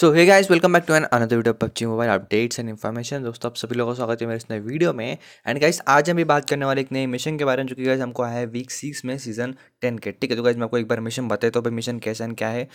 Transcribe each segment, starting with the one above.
So hey guys welcome back to an another video PUBG mobile updates and information दोस्तों, आप सभी लोगों का स्वागत है मेरे इस नए वीडियो में। एंड गाइस आज हम भी बात करने वाले एक नए मिशन के बारे में, जो कि गाइस हमको आया है वीक सिक्स में सीज़न टेन के। ठीक है तो गाइस मैं आपको एक बार मिशन बताए तो भाई मिशन कैसा एंड क्या है।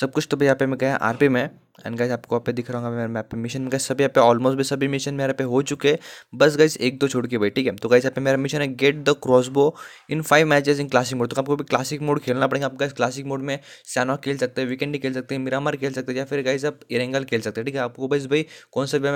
सब कुछ तो भाई यहाँ पे मैं गया आर पी में। एंड गाइस आपको यहाँ पे दिख रहा हूँ पे मिशन में सभी यहाँ पे ऑलमोस्ट भी सभी मिशन मेरे पे हो चुके। बस गाइस एक दो छोड़ के भाई, ठीक है। तो गाइस यहाँ पे मेरा मिशन है get the crossbow in five matches in classic mode तो आपको भी क्लासिक मोड खेलना पड़ेगा। आप गाइस क्लासिक मोड में सैनो खेल सकते हैं वीकेंडी खेल सकते हैं मिरामर खेल सकते हैं, या फिर गाइस आप इरेंगल खेल सकते हैं, ठीक है? आपको बस भाई कौन सा भी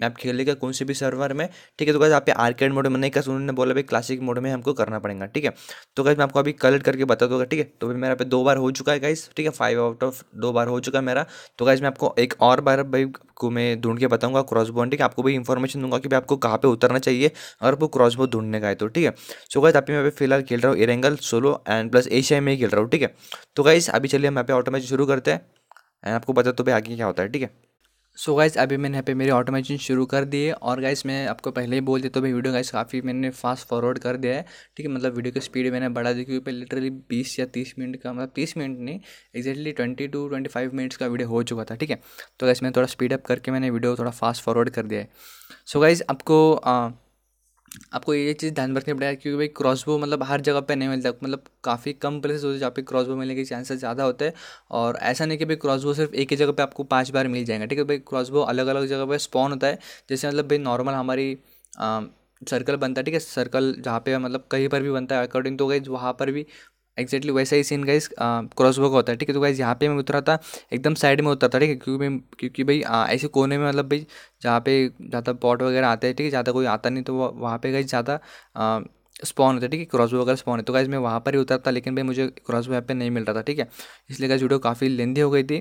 मैप खेलेगा कौन से भी सर्वर में, ठीक है? तो गाइस आप आर्केड मोड में, नहीं कर उन्होंने बोला भाई क्लासिक मोड में हमको करना पड़ेगा, ठीक है? तो गाइस मैं आपको अभी कलेक्ट करके बता दूँगा, ठीक है? तो भाई मेरा पे दो बार हो चुका है गाइस ठीक है? फाइव आउट ऑफ़ दो बार हो चुका है मेरा। तो गाइस मैं आपको एक और बार भाई को मैं ढूंढ के बताऊँगा क्रॉस बोन ठीक है? आपको भी इन्फॉर्मेशन दूँगा कि भाई आपको कहाँ पे उतरना चाहिए अगर आपको क्रॉस बो ढूँढने का है तो ठीक है? सो गाइस अभी मैं फ़िलहाल खेल रहा हूँ Erangel solo and plus Asia में ही खेल रहा हूँ, ठीक है? तो गाइस अभी चलिए हम यहाँ पे ऑटोमेटिक शुरू करते हैं। एंड आपको बता तो भाई आगे क्या होता है, ठीक है? सो गाइस अभी मैंने यहाँ पे मेरी ऑटोमेशन शुरू कर दी है और गाइस मैं आपको पहले ही बोल देता हूँ भाई वीडियो गाइस काफ़ी मैंने फास्ट फॉरवर्ड कर दिया है, ठीक है? मतलब वीडियो की स्पीड मैंने बढ़ा दी क्योंकि लिटरली बीस या तीस मिनट का मतलब तीस मिनट नहीं exactly twenty two twenty five minutes का वीडियो हो चुका था, ठीक है? तो गाइस मैं थोड़ा स्पीड अप करके मैंने वीडियो थोड़ा फास्ट फॉरवर्ड कर दिया है। सो गाइज़ आपको आपको ये चीज़ ध्यान रखनी पड़ेगा क्योंकि भाई क्रॉसबो मतलब हर जगह पे नहीं मिलता मतलब काफ़ी कम प्लेसेस होते हैं जहाँ पे क्रॉसबो मिलने के चांसेस ज़्यादा होते हैं और ऐसा नहीं कि भाई क्रॉसबो सिर्फ़ एक ही जगह पे आपको पाँच बार मिल जाएगा, ठीक है? भाई क्रॉसबो अलग अलग जगह पे स्पॉन होता है, जैसे मतलब भाई नॉर्मल हमारी सर्कल बनता है, ठीक है? सर्कल जहाँ पे मतलब कहीं पर भी बनता है अकॉर्डिंग टू गाइज़ वहाँ पर भी एक्जैक्टली वैसा ही सीन गाइस क्रॉसबो का होता है, ठीक है? तो गाइस यहाँ पे मैं उतरा था, एकदम साइड में उतरा था, ठीक है? क्योंकि मैं, क्योंकि भाई ऐसे कोने में मतलब भाई, जहाँ पे ज़्यादा पॉट वगैरह आते हैं, ठीक है? ज़्यादा कोई आता नहीं तो वहाँ पे गाइस ज़्यादा स्पॉन होता ठीक है? क्रॉसबो वगैरह स्पॉन है। तो गाइज़ मैं वहाँ पर ही उतरा था, लेकिन भाई मुझे क्रॉसबो यहाँ पे नहीं मिल रहा था, ठीक है? इसलिए गाइज़ वीडियो काफ़ी लेंदी हो गई थी।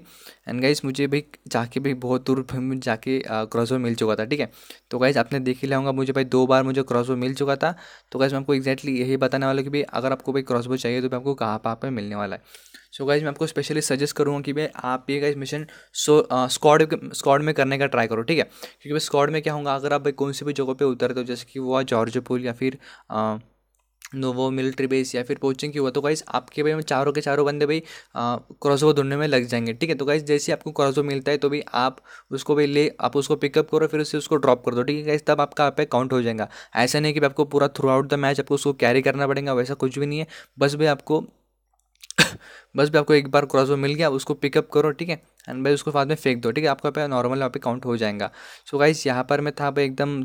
एंड गाइज़ मुझे भाई जाके भी बहुत दूर जाके क्रॉसबो मिल चुका था, ठीक है? तो गाइज़ आपने देख ही लिया मुझे भाई दो बार मुझे क्रॉसबो मिल चुका था। तो गाइज़ मैं आपको एक्जैक्टली यही बताने वाला कि भाई अगर आपको भाई क्रॉसबो चाहिए तो भाई आपको कहाँ पर मिलने वाला है। सो गाइज़ मैं आपको स्पेशली सजेस्ट करूँगा कि भाई आप ये guys mission so squad squad में करने का ट्राई करो, ठीक है? क्योंकि भाई स्कॉड में क्या होगा, अगर आप भाई कौन सी भी जगह पे उतरते हो, जैसे कि वो जॉर्ज पुल या फिर नोवो, मिलिट्री बेस या फिर कोचिंग की हुआ? तो गाइस आपके भाई चारों के चारों बंदे भाई क्रॉसओवर ढूँढने में लग जाएँगे, ठीक है? तो गाइस जैसे आपको क्रॉसओवर मिलता है तो भी आप उसको भाई ले, आप उसको पिकअप करो, फिर उससे उसको ड्रॉप कर दो, ठीक है गाइस तब आपका आप काउंट हो जाएगा। ऐसा नहीं कि आपको पूरा थ्रू आउट द मैच आपको उसको कैरी करना पड़ेगा, वैसा कुछ भी नहीं है। बस भाई आपको बस भी आपको एक बार क्रॉस वो मिल गया, उसको पिकअप करो, ठीक है? एंड भाई उसको बाद में फेंक दो, ठीक है? आपका नॉर्मल यहाँ पे काउंट हो जाएगा। सो गाइस यहाँ पर मैं था भाई एकदम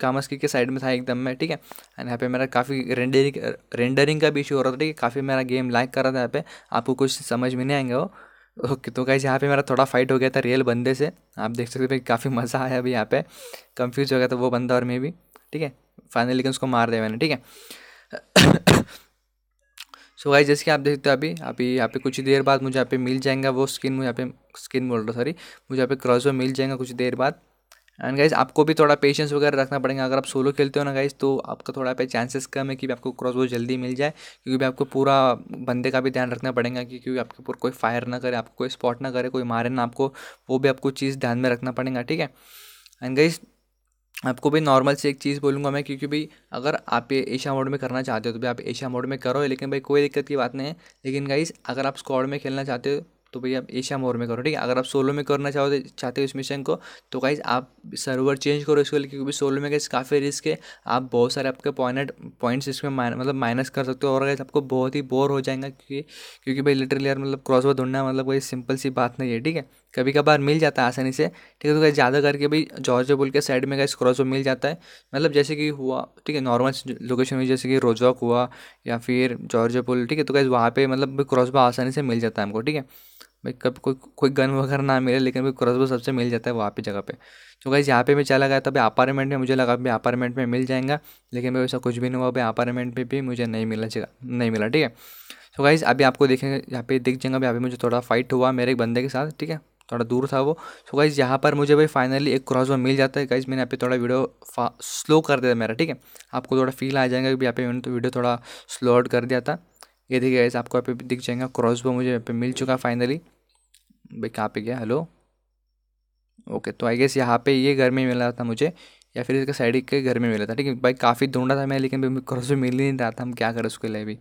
कामस्की के साइड में था एकदम मैं, ठीक है? एंड यहाँ पे मेरा काफ़ी रेंडरिंग रेंडरिंग का भी इशू हो रहा था, ठीक है? काफ़ी मेरा गेम लाइक कर रहा था यहाँ पे। आपको कुछ समझ में नहीं आएँगे वो। ओके तो गाइस यहाँ पे मेरा थोड़ा फाइट हो गया था रियल बंदे से। आप देख सकते भाई काफ़ी मज़ा आया अभी यहाँ पे। कंफ्यूज हो गया था वो बंदा और मैं भी, ठीक है? फाइनली लेकिन उसको मार दिया मैंने, ठीक है? सो गाइज़ जैसे कि आप देखते हो अभी अभी यहाँ पे कुछ देर बाद मुझे यहाँ पे मिल जाएगा वो स्किन मुझे यहाँ पे स्किन बोल रहा सॉरी मुझे यहाँ पे क्रॉसो मिल जाएगा कुछ देर बाद। एंड गाइज़ आपको भी थोड़ा पेशेंस वगैरह रखना पड़ेगा। अगर आप सोलो खेलते हो ना गाइज़ तो आपका थोड़ा पे चांसेस कम है कि आपको क्रॉस वो जल्दी मिल जाए, क्योंकि भी आपको पूरा बंदे का भी ध्यान रखना पड़ेगा कि क्योंकि आपके ऊपर कोई फायर ना करे, आपको कोई स्पॉट ना करे, कोई मारे ना आपको, वो भी आपको चीज़ ध्यान में रखना पड़ेगा, ठीक है? एंड गाइज़ आपको भी नॉर्मल से एक चीज़ बोलूँगा मैं क्योंकि भाई अगर आप ये एशिया मोड में करना चाहते हो तो भाई आप एशिया मोड में करो लेकिन भाई कोई दिक्कत की बात नहीं है। लेकिन गाइस अगर आप स्क्वाड में खेलना चाहते हो तो भैया आप एशिया मोड में करो ठीक है? अगर आप सोलो में करना चाहो चाहते हो इस मिशन को तो गाइज़ आप सर्वर चेंज करो इसको क्योंकि सोलो में गाइज़ काफ़ी रिस्क है। आप बहुत सारे आपके पॉइंट पॉइंट्स इसमें माइन, मतलब माइनस कर सकते हो और गाइज़ आपको बहुत ही बोर हो जाएगा क्योंकि क्योंकि भाई लिटरली यार मतलब क्रॉस ढूंढना मतलब कोई सिंपल सी बात नहीं है ठीक है? कभी कभार मिल जाता है आसानी से। ठीक है तो ज़्यादा करके भी जॉर्ज बुल के साइड में गाइज़ क्रॉस मिल जाता है। मतलब जैसे कि हुआ, ठीक है नॉर्मल लोकेशन में जैसे कि रोजॉक हुआ या फिर जॉर्ज पुल ठीक है तो गाइज़ वहाँ पर मतलब क्रॉस आसानी से मिल जाता है हमको, ठीक है। भाई कब कोई कोई गन वगैरह ना मिले, लेकिन भाई क्रॉसबो सबसे मिल जाता है वहाँ पे जगह पे। तो गाइज़ यहाँ पे मैं चला गया, तभी अपार्टमेंट में मुझे लगा भाई अपार्टमेंट में मिल जाएगा, लेकिन भाई वैसा कुछ भी नहीं हुआ, भाई अपार्टमेंट में भी मुझे नहीं मिला जगह, नहीं मिला, ठीक है। तो गाइज़ अभी आपको देखेंगे, यहाँ पे दिख जाएगा, अभी मुझे थोड़ा फाइट हुआ मेरे एक बंदे के साथ, ठीक है। थोड़ा दूर था वो। सो गाइज़ यहाँ पर मुझे भाई फाइनली एक क्रॉस वो मिल जाता है। गाइज़ मैंने यहाँ पे थोड़ा वीडियो स्लो कर दिया मेरा, ठीक है? आपको थोड़ा फील आ जाएगा कि यहाँ पे मैंने तो वीडियो थोड़ा स्लो आउट कर दिया था। ये देखिए गाइज़ आपको यहाँ पे दिख जाएगा क्रॉस वो मुझे यहाँ पे मिल चुका फाइनली भाई कहाँ पे गया? हेलो ओके तो आई गेस यहाँ पे ये घर में मिला था मुझे, या फिर इसके साइड के घर में मिला था, ठीक है? भाई काफ़ी ढूंढा था मैं, लेकिन क्रॉस पे मिल ही नहीं रहा था। हम क्या करें उसके लिए भी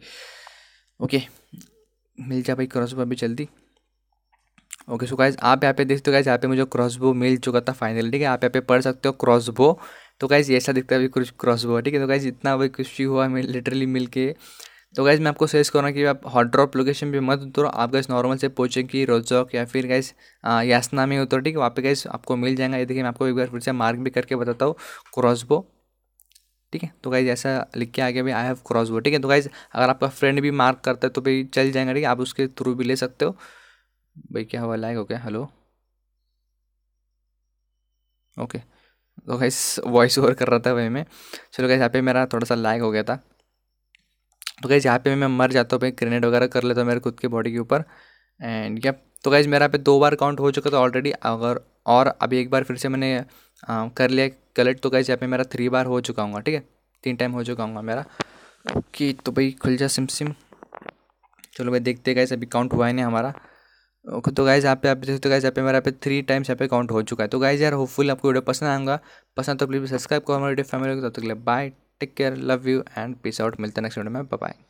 ओके मिल जा भाई क्रॉस अभी जल्दी। ओके सो गाइज़ आप यहाँ पे देखते हो गाइज़ यहाँ पे मुझे क्रॉसबो मिल चुका था फाइनली ठीक है? आप यहाँ पे पढ़ सकते हो क्रॉसबो तो गाइज़ ऐसा दिखता है अभी कुछ क्रॉसबो ठीक है? तो गाइज़ इतना अभी खुशी हुआ मिल लिटरली मिल के। तो गाइज़ मैं आपको सजेस्ट करूँगा कि आप हॉट ड्रॉप लोकेशन पे मत उतरो। आप गाइज़ नॉर्मल से पहुँचेंगे रोजौक या फिर गाइज़ यासना में उतरो, ठीक है? वहाँ पे गाइज़ आपको मिल जाएगा। ये देखिए, मैं आपको एक बार फिर से मार्क भी करके बताता हूँ। क्रॉसबो ठीक है? तो गाइज़ ऐसा लिख के आ गया भाई आई हैव क्रॉसबो ठीक है? तो गाइज़ अगर आपका फ्रेंड भी मार्क करता है तो भाई चल जाएगा, ठीक है? आप उसके थ्रू भी ले सकते हो। भाई क्या हुआ? लाइक हो गया? हेलो ओके तो गाइस वॉइस ओवर कर रहा था भाई मैं। चलो गाइस यहाँ पे मेरा थोड़ा सा लाइक हो गया था। तो गाइस यहाँ पे मैं मर जाता हूँ भाई। ग्रेनेड वगैरह कर लेता हूँ मेरे खुद के बॉडी के ऊपर। एंड क्या तो गाइज़ मेरा पे दो बार काउंट हो चुका था ऑलरेडी अगर और अभी एक बार फिर से मैंने आ, कर लिया कलेक्ट तो गाइज़ यहाँ पे मेरा थ्री बार हो चुका हूँ ठीक है? तीन टाइम हो चुका हूँ मेरा। ओके तो भाई खुल जा सिम सिम चलो भाई देखते गाइज़ अभी काउंट हुआ है नहीं हमारा। ओके तो गाइज़ यहाँ पे आप देखते गाइज़ यहाँ पे मेरा पे थ्री टाइम्स यहाँ पे काउंट हो चुका है। तो गाइज़ यार होपफुल आपको वीडियो पसंद आएगा। पसंद तो प्लीज़ सब्सक्राइब करो हमारे फैमिली को तब तक के लिए bye take care love you and peace out मिलते हैं नेक्स्ट वीडियो में बाय